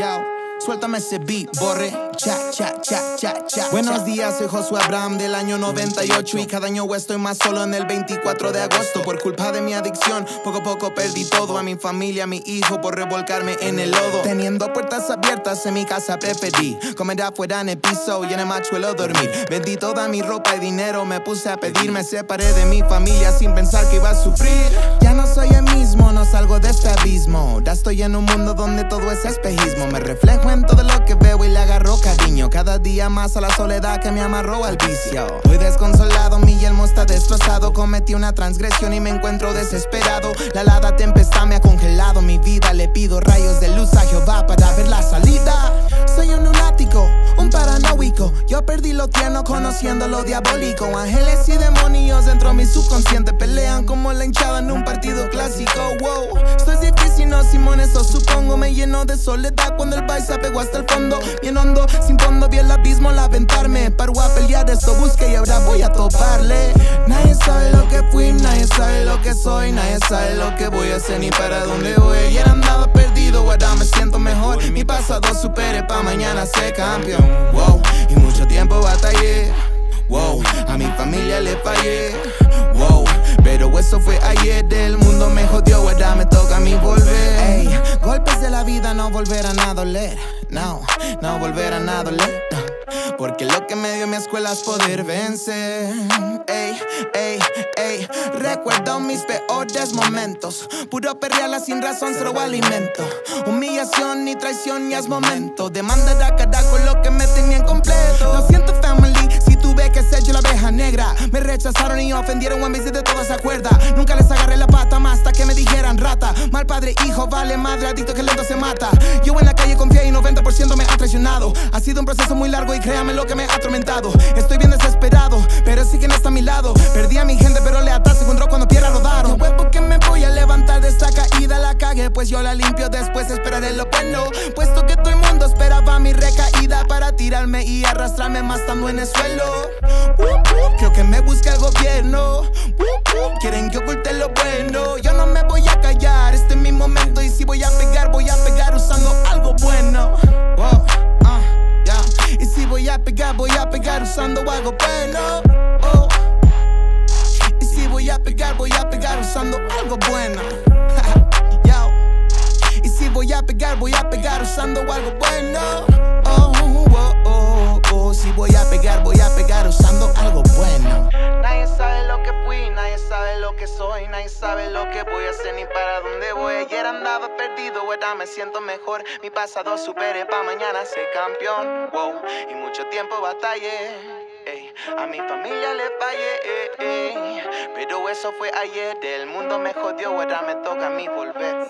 Yao, suéltame ese beat, borre. Cha, cha, cha, cha, cha. Buenos días, soy Josué Abraham del año 98 y cada año estoy más solo en el 24 de agosto. Por culpa de mi adicción, poco a poco perdí todo. A mi familia, a mi hijo, por revolcarme en el lodo. Teniendo puertas abiertas en mi casa preferí comer afuera en el piso y en el machuelo dormir. Vendí toda mi ropa y dinero, me puse a pedir. Me separé de mi familia sin pensar que iba a sufrir. Ya no soy el mismo, no salgo Ya estoy en un mundo donde todo es espejismo. Me reflejo en todo lo que veo y le agarro cariño. Cada día más a la soledad que me amarró al vicio. Estoy desconsolado, mi yelmo está destrozado. Cometí una transgresión y me encuentro desesperado. La helada tempestad me ha congelado mi vida. Le pido rayos de luz a Jehová para ver la salida. Soy un lunático, un paranoico. Yo perdí lo tierno conociendo lo diabólico. Ángeles y demonios dentro de mi subconsciente pelean como la hinchada en un partido eso supongo. Me lleno de soledad cuando el país pegó hasta el fondo. Bien hondo, sin fondo, vi el abismo al aventarme. Paro a pelear, esto busqué y ahora voy a toparle. Nadie sabe lo que fui, nadie sabe lo que soy, nadie sabe lo que voy a hacer ni para dónde voy. Ayer andaba perdido, ahora me siento mejor. Mi pasado supere pa' mañana ser campeón. Wow, y mucho tiempo batallé. Wow, a mi familia le fallé. Wow, pero eso fue ayer. Del mundo me jodió, la vida no volverán a doler. No, no volverán a doler. no. Porque lo que me dio mi escuela es poder vencer. Ey, ey, ey. Recuerdo mis peores momentos. Puro perreala sin razón, cero alimento. Humillación ni traición, ya es momento. De mandar a carajo lo que me tenían completo. Lo siento, family, tuve que ser yo la abeja negra. Me rechazaron y ofendieron a mis de toda esa cuerda. Nunca les agarré la pata más hasta que me dijeran rata. Mal padre, hijo, vale madre, adicto que lento se mata. Yo en la calle confié y 90% me ha traicionado. Ha sido un proceso muy largo y créame lo que me ha atormentado. Estoy bien desesperado, pero sí que no está a mi lado. Perdí a mi gente, pero lealtad se encontró cuando piedra rodaron. Yo huevo que me voy a levantar de esta caída, la cagué, pues yo la limpio después esperaré lo bueno. Puesto que todo el mundo esperaba mi recaída para tirarme y arrastrarme más estando en el suelo. Creo que me busca voy a pegar, voy a pegar usando algo bueno. Oh, oh, oh, oh. Si voy a pegar, voy a pegar usando algo bueno. Nadie sabe lo que fui, nadie sabe lo que soy, nadie sabe lo que voy a hacer ni para dónde voy. Ayer andaba perdido, ahora me siento mejor. Mi pasado supere pa' mañana ser campeón. Wow, y mucho tiempo batallé. A mi familia le fallé, ey, ey. pero eso fue ayer. Del mundo me jodió, ahora me toca a mí volver.